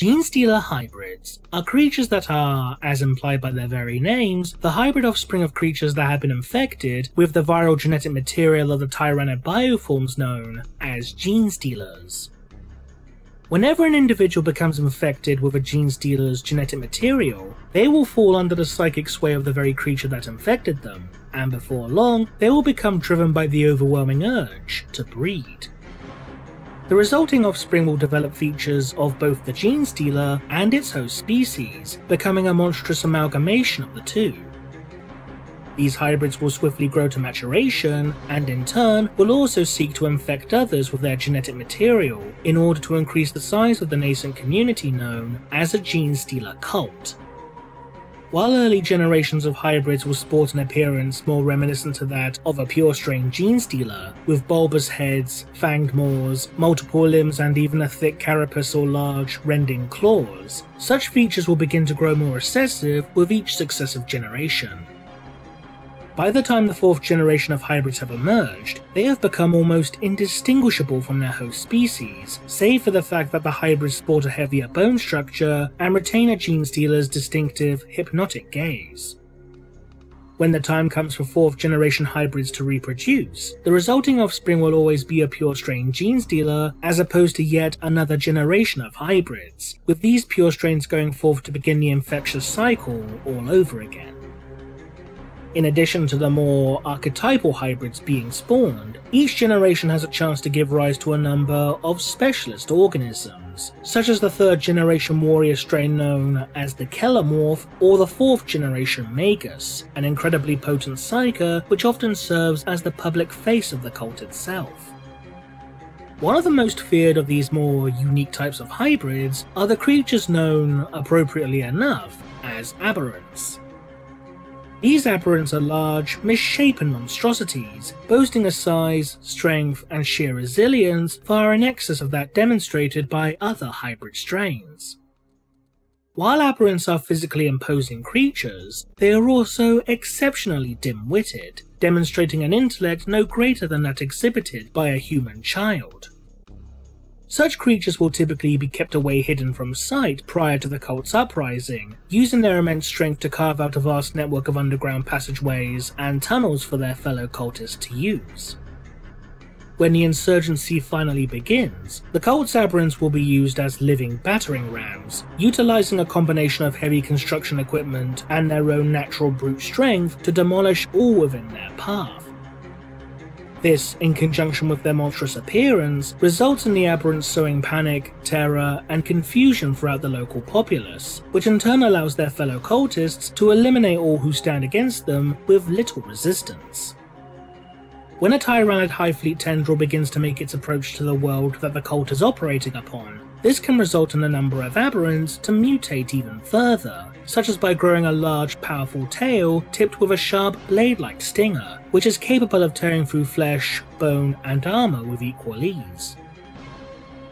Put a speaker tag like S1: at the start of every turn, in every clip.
S1: Genestealer hybrids are creatures that are, as implied by their very names, the hybrid offspring of creatures that have been infected with the viral genetic material of the tyranid bioforms known as gene stealers. Whenever an individual becomes infected with a gene stealer's genetic material, they will fall under the psychic sway of the very creature that infected them, and before long, they will become driven by the overwhelming urge to breed. The resulting offspring will develop features of both the gene stealer and its host species, becoming a monstrous amalgamation of the two. These hybrids will swiftly grow to maturation, and in turn will also seek to infect others with their genetic material in order to increase the size of the nascent community known as a gene stealer cult. While early generations of hybrids will sport an appearance more reminiscent to that of a pure strain gene stealer, with bulbous heads, fanged maws, multiple limbs and even a thick carapace or large, rending claws, such features will begin to grow more recessive with each successive generation. By the time the fourth generation of hybrids have emerged, they have become almost indistinguishable from their host species, save for the fact that the hybrids sport a heavier bone structure and retain a genestealer's distinctive hypnotic gaze. When the time comes for fourth generation hybrids to reproduce, the resulting offspring will always be a pure strain genestealer as opposed to yet another generation of hybrids, with these pure strains going forth to begin the infectious cycle all over again. In addition to the more archetypal hybrids being spawned, each generation has a chance to give rise to a number of specialist organisms, such as the third generation warrior strain known as the Kelermorph or the fourth generation Magus, an incredibly potent psyker which often serves as the public face of the cult itself. One of the most feared of these more unique types of hybrids are the creatures known, appropriately enough, as aberrants. These aberrants are large, misshapen monstrosities, boasting a size, strength, and sheer resilience far in excess of that demonstrated by other hybrid strains. While aberrants are physically imposing creatures, they are also exceptionally dim-witted, demonstrating an intellect no greater than that exhibited by a human child. Such creatures will typically be kept away hidden from sight prior to the cult's uprising, using their immense strength to carve out a vast network of underground passageways and tunnels for their fellow cultists to use. When the insurgency finally begins, the cult's aberrants will be used as living battering rams, utilizing a combination of heavy construction equipment and their own natural brute strength to demolish all within their path. This, in conjunction with their monstrous appearance, results in the aberrants sowing panic, terror, and confusion throughout the local populace, which in turn allows their fellow cultists to eliminate all who stand against them with little resistance. When a Tyranid Hive Fleet tendril begins to make its approach to the world that the cult is operating upon, this can result in a number of aberrants to mutate even further, such as by growing a large, powerful tail tipped with a sharp, blade-like stinger, which is capable of tearing through flesh, bone, and armor with equal ease.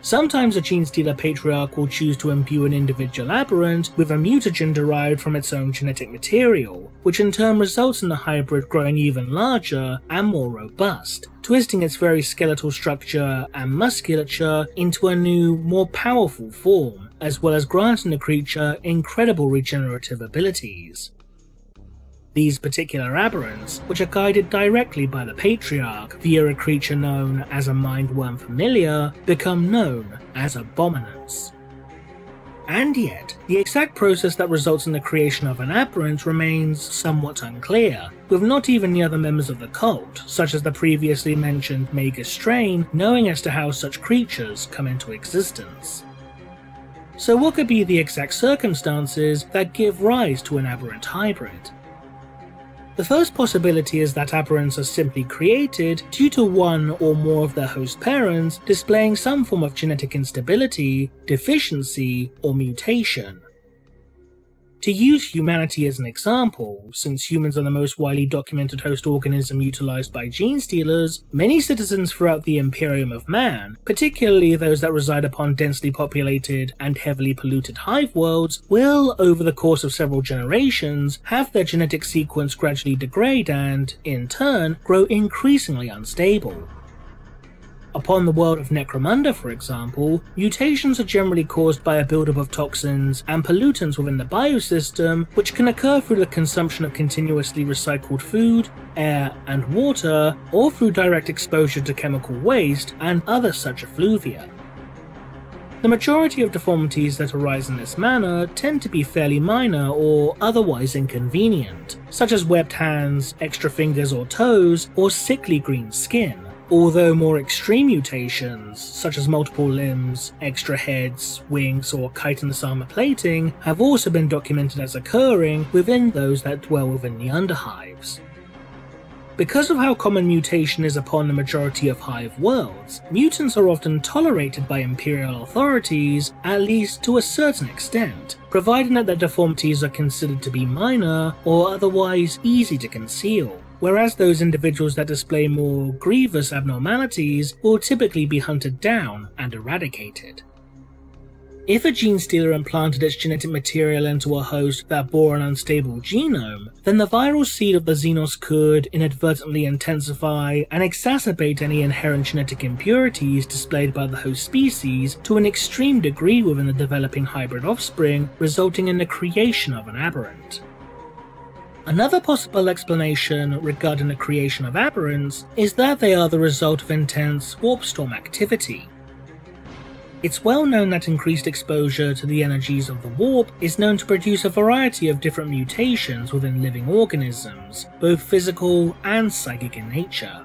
S1: Sometimes a gene stealer Patriarch will choose to imbue an individual aberrant with a mutagen derived from its own genetic material, which in turn results in the hybrid growing even larger and more robust, twisting its very skeletal structure and musculature into a new, more powerful form as well as granting the creature incredible regenerative abilities. These particular aberrants, which are guided directly by the Patriarch via a creature known as a Mindworm Familiar, become known as Abominants. And yet, the exact process that results in the creation of an aberrant remains somewhat unclear, with not even the other members of the cult, such as the previously mentioned Magus Strain, knowing as to how such creatures come into existence. So what could be the exact circumstances that give rise to an aberrant hybrid? The first possibility is that aberrants are simply created due to one or more of their host parents displaying some form of genetic instability, deficiency, or mutation. To use humanity as an example, since humans are the most widely documented host organism utilized by gene stealers, many citizens throughout the Imperium of Man, particularly those that reside upon densely populated and heavily polluted hive worlds, will, over the course of several generations, have their genetic sequence gradually degrade and, in turn, grow increasingly unstable. Upon the world of Necromunda, for example, mutations are generally caused by a buildup of toxins and pollutants within the biosystem, which can occur through the consumption of continuously recycled food, air, and water, or through direct exposure to chemical waste and other such effluvia. The majority of deformities that arise in this manner tend to be fairly minor or otherwise inconvenient, such as webbed hands, extra fingers or toes, or sickly green skin, although more extreme mutations, such as multiple limbs, extra heads, wings, or chitinous armor plating, have also been documented as occurring within those that dwell within the underhives. Because of how common mutation is upon the majority of hive worlds, mutants are often tolerated by imperial authorities, at least to a certain extent, providing that their deformities are considered to be minor or otherwise easy to conceal whereas those individuals that display more grievous abnormalities will typically be hunted down and eradicated. If a gene stealer implanted its genetic material into a host that bore an unstable genome, then the viral seed of the Xenos could inadvertently intensify and exacerbate any inherent genetic impurities displayed by the host species to an extreme degree within the developing hybrid offspring, resulting in the creation of an aberrant. Another possible explanation regarding the creation of aberrants is that they are the result of intense warp storm activity. It's well known that increased exposure to the energies of the warp is known to produce a variety of different mutations within living organisms, both physical and psychic in nature.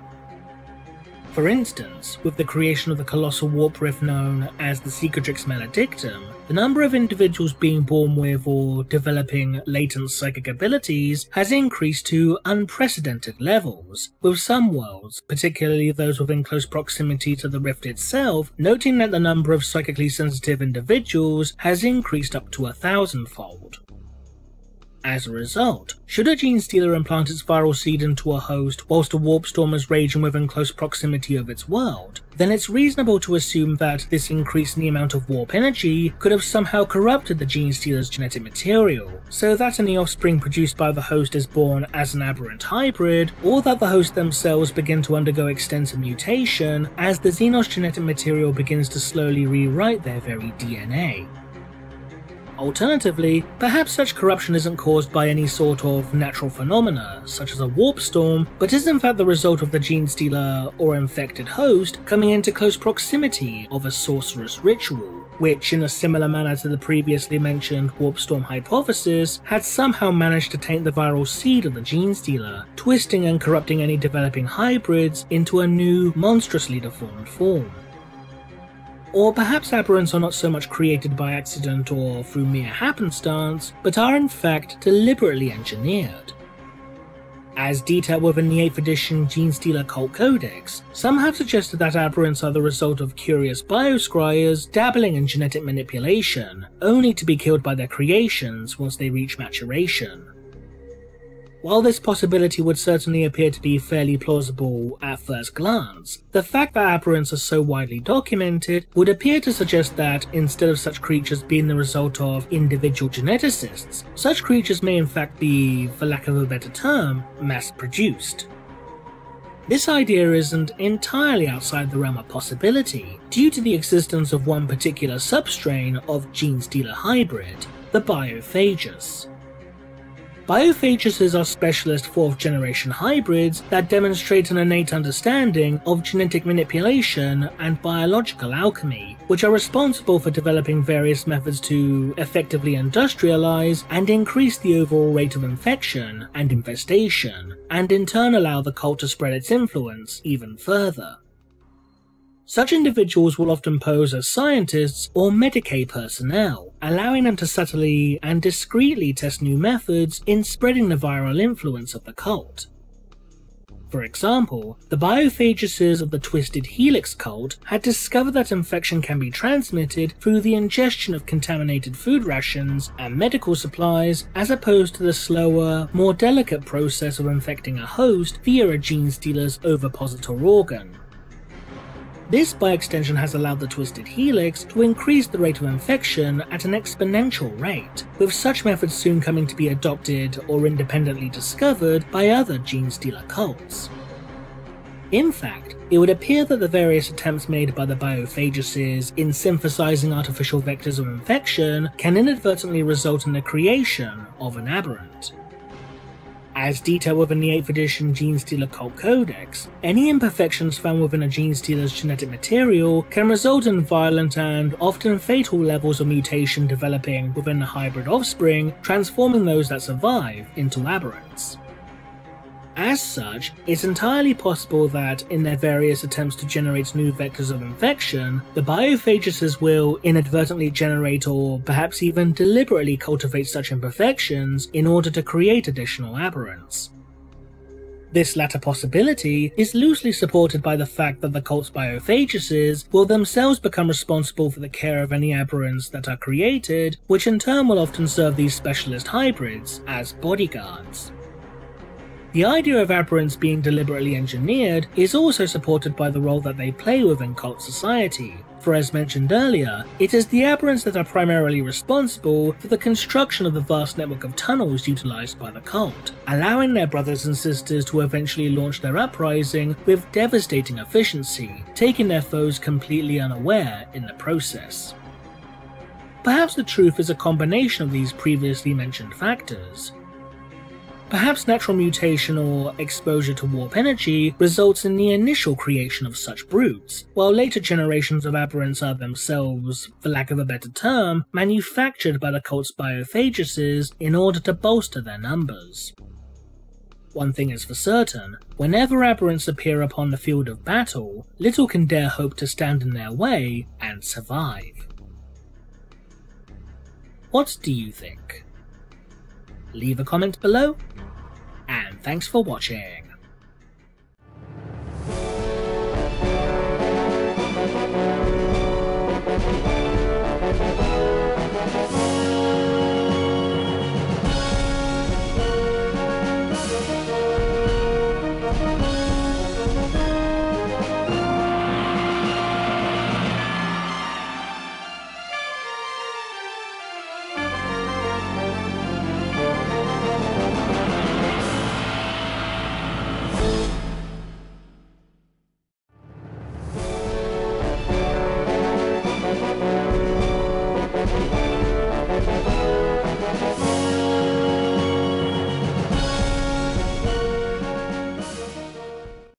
S1: For instance, with the creation of the colossal warp rift known as the Cicatrix Maledictum, the number of individuals being born with or developing latent psychic abilities has increased to unprecedented levels, with some worlds, particularly those within close proximity to the rift itself, noting that the number of psychically sensitive individuals has increased up to a thousandfold. As a result, should a gene stealer implant its viral seed into a host whilst a warp storm is raging within close proximity of its world, then it's reasonable to assume that this increase in the amount of warp energy could have somehow corrupted the gene stealer's genetic material, so that any offspring produced by the host is born as an aberrant hybrid, or that the host themselves begin to undergo extensive mutation as the Xenos genetic material begins to slowly rewrite their very DNA. Alternatively, perhaps such corruption isn't caused by any sort of natural phenomena, such as a warp storm, but is in fact the result of the gene stealer or infected host coming into close proximity of a sorcerous ritual, which, in a similar manner to the previously mentioned warp storm hypothesis, had somehow managed to taint the viral seed of the gene stealer, twisting and corrupting any developing hybrids into a new, monstrously deformed form. Or perhaps aberrants are not so much created by accident or through mere happenstance, but are in fact deliberately engineered. As detailed within the 8th edition Gene Stealer Cult Codex, some have suggested that aberrants are the result of curious bioscryers dabbling in genetic manipulation, only to be killed by their creations once they reach maturation. While this possibility would certainly appear to be fairly plausible at first glance, the fact that aberrants are so widely documented would appear to suggest that instead of such creatures being the result of individual geneticists, such creatures may in fact be, for lack of a better term, mass produced. This idea isn't entirely outside the realm of possibility, due to the existence of one particular substrain of gene stealer hybrid, the Biophagus. Biophaguses are specialist fourth generation hybrids that demonstrate an innate understanding of genetic manipulation and biological alchemy, which are responsible for developing various methods to effectively industrialize and increase the overall rate of infection and infestation, and in turn allow the cult to spread its influence even further. Such individuals will often pose as scientists or Medicae personnel, allowing them to subtly and discreetly test new methods in spreading the viral influence of the cult. For example, the biophaguses of the Twisted Helix cult had discovered that infection can be transmitted through the ingestion of contaminated food rations and medical supplies as opposed to the slower, more delicate process of infecting a host via a gene stealer's ovipositor organ. This by extension has allowed the Twisted Helix to increase the rate of infection at an exponential rate, with such methods soon coming to be adopted or independently discovered by other gene stealer cults. In fact, it would appear that the various attempts made by the biophaguses in synthesizing artificial vectors of infection can inadvertently result in the creation of an aberrant. As detailed within the 8th edition Gene Stealer Cult Codex, any imperfections found within a Gene Stealer's genetic material can result in violent and often fatal levels of mutation developing within the hybrid offspring, transforming those that survive into aberrants. As such, it's entirely possible that, in their various attempts to generate new vectors of infection, the biophaguses will inadvertently generate or perhaps even deliberately cultivate such imperfections in order to create additional aberrants. This latter possibility is loosely supported by the fact that the cult's biophaguses will themselves become responsible for the care of any aberrants that are created, which in turn will often serve these specialist hybrids as bodyguards. The idea of aberrants being deliberately engineered is also supported by the role that they play within cult society, for as mentioned earlier, it is the aberrants that are primarily responsible for the construction of the vast network of tunnels utilized by the cult, allowing their brothers and sisters to eventually launch their uprising with devastating efficiency, taking their foes completely unaware in the process. Perhaps the truth is a combination of these previously mentioned factors, Perhaps natural mutation or exposure to warp energy results in the initial creation of such broods, while later generations of aberrants are themselves, for lack of a better term, manufactured by the cult's biophaguses in order to bolster their numbers. One thing is for certain, whenever aberrants appear upon the field of battle, little can dare hope to stand in their way and survive. What do you think? Leave a comment below, and thanks for watching.